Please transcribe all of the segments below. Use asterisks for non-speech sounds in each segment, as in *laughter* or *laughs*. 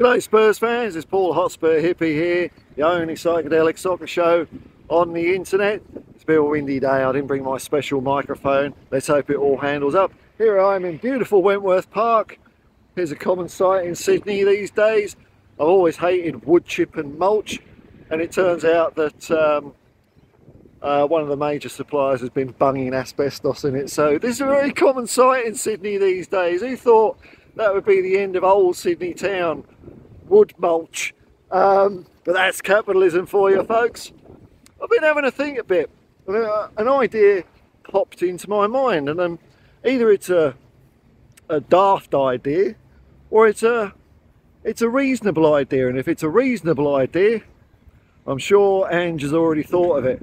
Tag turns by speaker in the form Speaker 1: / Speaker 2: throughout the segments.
Speaker 1: G'day Spurs fans, it's Paul Hotspur Hippie here, the only psychedelic soccer show on the internet. It's been a windy day, I didn't bring my special microphone. Let's hope it all handles up. Here I am in beautiful Wentworth Park. Here's a common sight in Sydney these days. I've always hated wood chip and mulch and it turns out that um, uh, one of the major suppliers has been bunging asbestos in it. So this is a very common sight in Sydney these days. Who thought that would be the end of old Sydney town? Wood mulch. Um, but that's capitalism for you folks. I've been having a think a bit. Uh, an idea popped into my mind and um, either it's a, a daft idea or it's a it's a reasonable idea and if it's a reasonable idea I'm sure Ange has already thought of it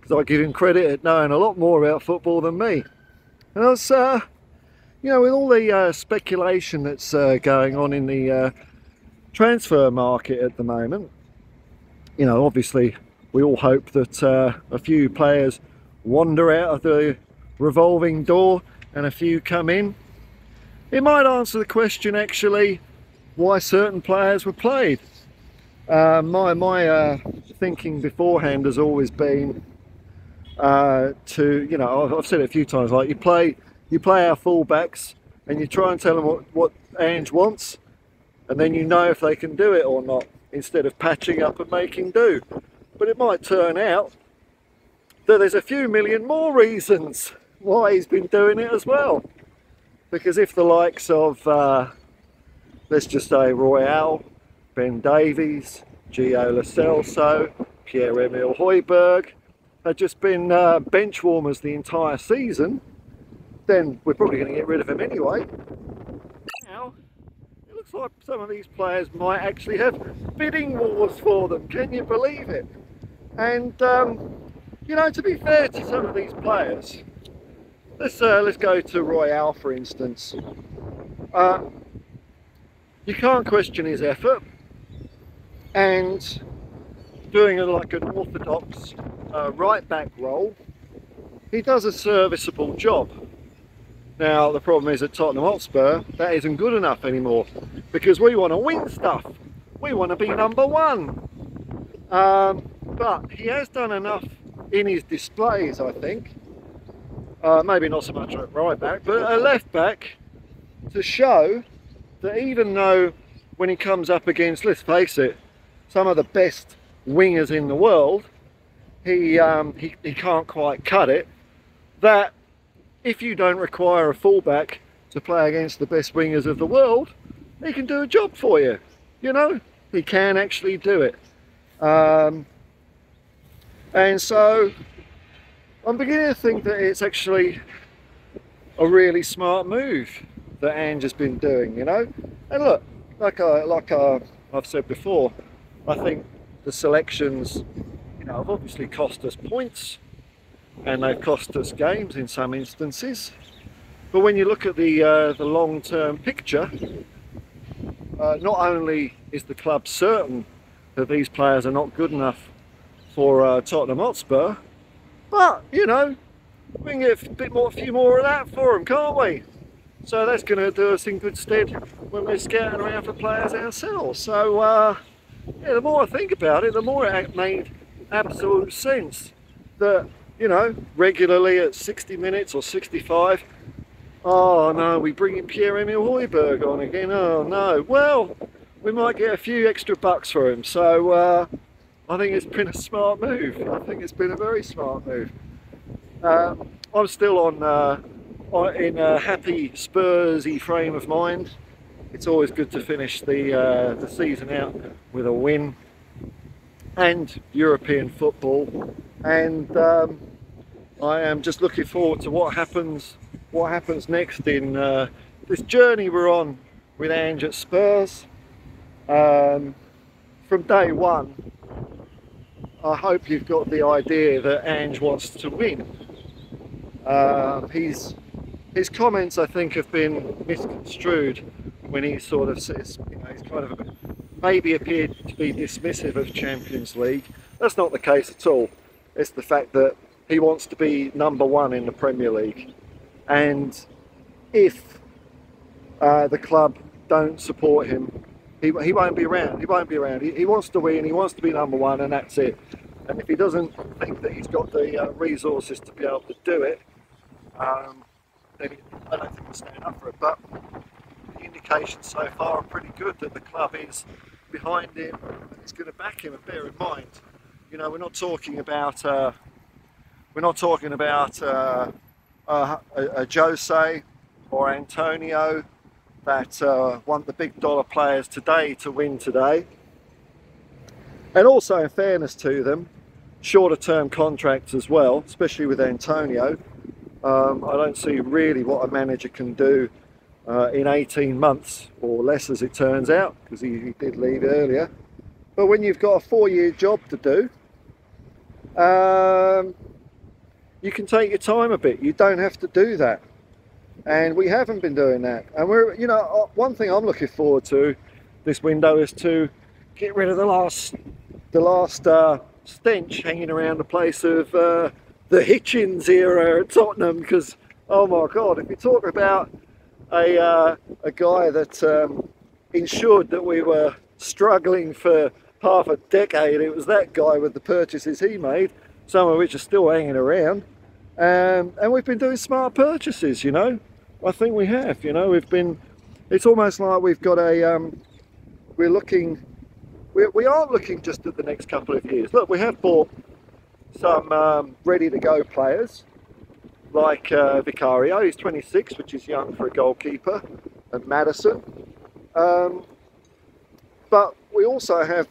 Speaker 1: because I give him credit at knowing a lot more about football than me. And I was, uh, you know, with all the uh, speculation that's uh, going on in the uh, transfer market at the moment, you know, obviously we all hope that uh, a few players wander out of the revolving door and a few come in. It might answer the question actually why certain players were played. Uh, my my uh, thinking beforehand has always been to you know I've said it a few times like you play you play our fullbacks and you try and tell them what what Ange wants and then you know if they can do it or not instead of patching up and making do. But it might turn out that there's a few million more reasons why he's been doing it as well. Because if the likes of uh, let's just say Royal Ben Davies Gio Lo Celso Pierre-Emile Højbjerg had just been uh, bench warmers the entire season, then we're probably going to get rid of him anyway. Now, it looks like some of these players might actually have bidding wars for them. Can you believe it? And um, you know, to be fair to some of these players, let's uh, let's go to Royal for instance. Uh, you can't question his effort, and doing like an orthodox uh, right back role, he does a serviceable job. Now the problem is at Tottenham Hotspur that isn't good enough anymore because we want to win stuff. We want to be number one. Um, but he has done enough in his displays I think. Uh, maybe not so much at right back but a left back to show that even though when he comes up against, let's face it, some of the best wingers in the world, he, um, he, he can't quite cut it, that if you don't require a fullback to play against the best wingers of the world, he can do a job for you. You know, he can actually do it. Um, and so I'm beginning to think that it's actually a really smart move that Ange has been doing, you know. And look, like I, like I, I've said before, I think the selections, you know, have obviously cost us points and they've cost us games in some instances. But when you look at the uh, the long-term picture, uh, not only is the club certain that these players are not good enough for uh, Tottenham Hotspur, but you know, we can get a bit more, a few more of that for them, can't we? So that's going to do us in good stead when we're scouting around for players ourselves. So uh, yeah, the more I think about it, the more it made absolute sense that, you know, regularly at 60 minutes or 65, oh no, we bring in Pierre-Emile Højbjerg on again, oh no. Well, we might get a few extra bucks for him, so uh, I think it's been a smart move. I think it's been a very smart move. Uh, I'm still on, uh, in a happy Spursy frame of mind it's always good to finish the, uh, the season out with a win and European football and um, I am just looking forward to what happens what happens next in uh, this journey we're on with Ange at Spurs um, from day one I hope you've got the idea that Ange wants to win uh, he's his comments I think have been misconstrued when he sort of says, you know, he's kind of maybe appeared to be dismissive of Champions League. That's not the case at all. It's the fact that he wants to be number one in the Premier League. And if uh, the club don't support him he, he won't be around. He won't be around. He, he wants to win. He wants to be number one, and that's it. And if he doesn't think that he's got the uh, resources to be able to do it, um, then I don't think he'll stand up for it. But the indications so far are pretty good that the club is behind him and is going to back him. And bear in mind, you know, we're not talking about uh, we're not talking about uh, a, a Jose or Antonio that uh, want the big dollar players today to win today. And also, in fairness to them, shorter term contracts as well, especially with Antonio. Um, I don't see really what a manager can do uh, in 18 months or less as it turns out, because he, he, did leave earlier. But when you've got a four year job to do, um, you can take your time a bit. You don't have to do that and we haven't been doing that. And we're, you know, uh, one thing I'm looking forward to this window is to get rid of the last, the last uh, stench hanging around the place of uh, the Hitchens era at Tottenham. Because, oh my God, if you talk about a uh, a guy that um, ensured that we were struggling for half a decade, it was that guy with the purchases he made, some of which are still hanging around. Um, and we've been doing smart purchases, you know. I think we have, you know, we've been, it's almost like we've got a, um, we're looking, we, we aren't looking just at the next couple of years. Look, we have bought some um, ready to go players like uh, Vicario, he's 26, which is young for a goalkeeper, and Maddison. Um, but we also have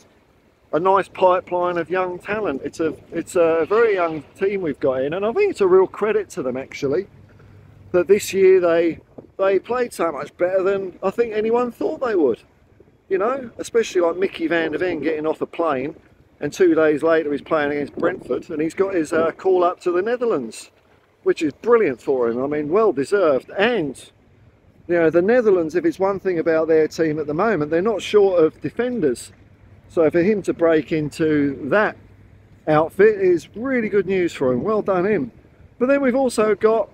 Speaker 1: a nice pipeline of young talent. It's a it's a very young team we've got in, and I think it's a real credit to them actually that this year they they played so much better than I think anyone thought they would. You know, especially like Micky van de Ven getting off a plane and two days later he's playing against Brentford and he's got his uh, call up to the Netherlands, which is brilliant for him. I mean, well deserved. And, you know, the Netherlands, if it's one thing about their team at the moment, they're not short of defenders. So for him to break into that outfit is really good news for him. Well done him. But then we've also got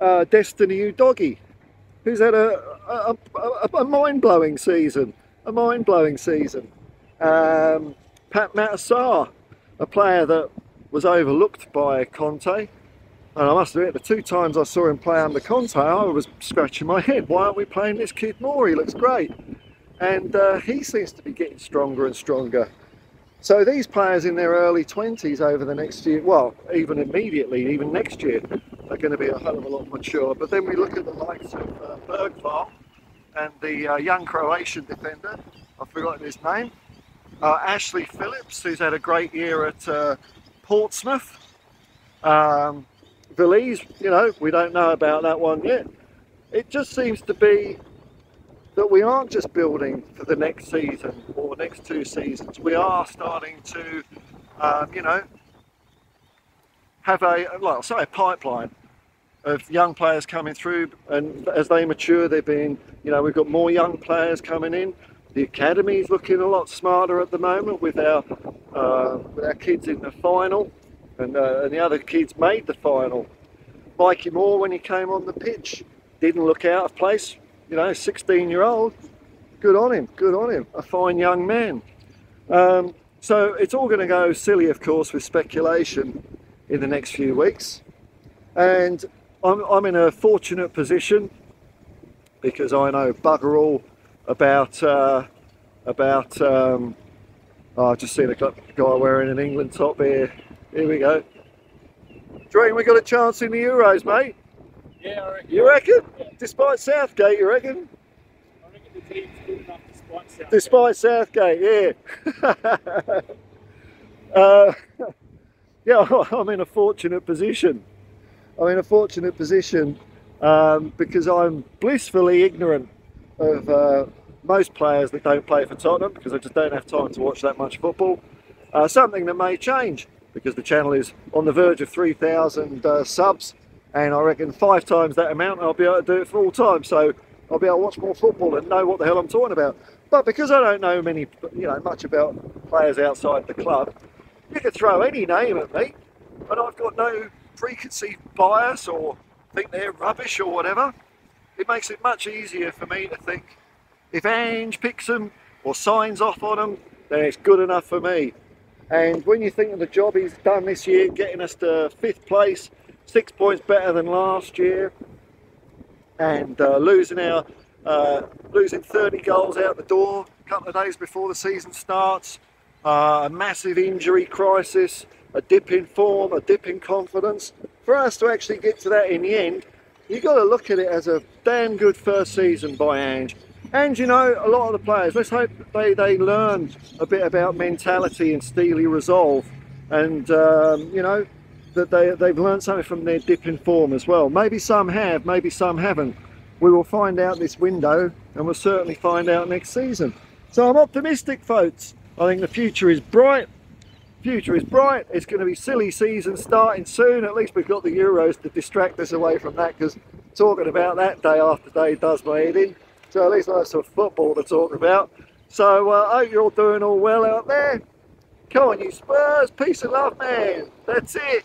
Speaker 1: uh, Destiny Udogie, who's had a, a, a, a mind-blowing season, a mind-blowing season. Um, Pape Matar Sarr, a player that was overlooked by Conte, and I must admit, the two times I saw him play under Conte, I was scratching my head. Why aren't we playing this kid more? He looks great. And uh, he seems to be getting stronger and stronger. So these players in their early 20s over the next year, well, even immediately, even next year, are going to be a hell of a lot mature. But then we look at the likes of uh, Bergvall and the uh, young Croatian defender, I've forgotten his name, uh, Ashley Phillips, who's had a great year at uh, Portsmouth. Um, you know, we don't know about that one yet. It just seems to be that we aren't just building for the next season or next two seasons. We are starting to, um, you know, have a, well, say a pipeline of young players coming through, and as they mature, they've been, you know, we've got more young players coming in. The academy is looking a lot smarter at the moment with our uh, with our kids in the final, and, uh, and the other kids made the final. Mikey Moore, when he came on the pitch, didn't look out of place you know, 16 year old, good on him, good on him, a fine young man. Um, so it's all going to go silly, of course, with speculation in the next few weeks. And I'm, I'm in a fortunate position because I know bugger all about, uh, about um, oh, I've just seen a guy wearing an England top here. Here we go. Dream, we got a chance in the Euros, mate.
Speaker 2: Yeah, I reckon.
Speaker 1: You reckon? Yeah. Despite Southgate, you reckon?
Speaker 2: I reckon the team's good enough despite Southgate.
Speaker 1: Despite Southgate, yeah. *laughs* uh, *laughs* yeah, *laughs* I'm in a fortunate position. I'm in a fortunate position um, because I'm blissfully ignorant of uh, most players that don't play for Tottenham because I just don't have time to watch that much football. Uh, something that may change because the channel is on the verge of 3,000 uh, subs and I reckon five times that amount I'll be able to do it full time. So I'll be able to watch more football and know what the hell I'm talking about. But because I don't know many you know much about players outside the club you can throw any name at me and I've got no preconceived bias or think they're rubbish or whatever. It makes it much easier for me to think if Ange picks them or signs off on them, then it's good enough for me. And when you think of the job he's done this year, getting us to fifth place, six points better than last year, and uh, losing our uh, losing 30 goals out the door a couple of days before the season starts, uh, a massive injury crisis, a dip in form, a dip in confidence. For us to actually get to that in the end, you've got to look at it as a damn good first season by Ange. And you know, a lot of the players, let's hope they, they learn a bit about mentality and steely resolve. And, um, you know, that they, they've learned something from their dip in form as well. Maybe some have, maybe some haven't. We will find out this window and we'll certainly find out next season. So I'm optimistic, folks. I think the future is bright. Future is bright. It's going to be silly season starting soon. At least we've got the Euros to distract us away from that because talking about that day after day does my head in. So at least I have some football to talk about. So uh, I hope you're all doing all well out there. Come on, you Spurs. Peace and love, man. That's it.